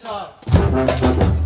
さあ。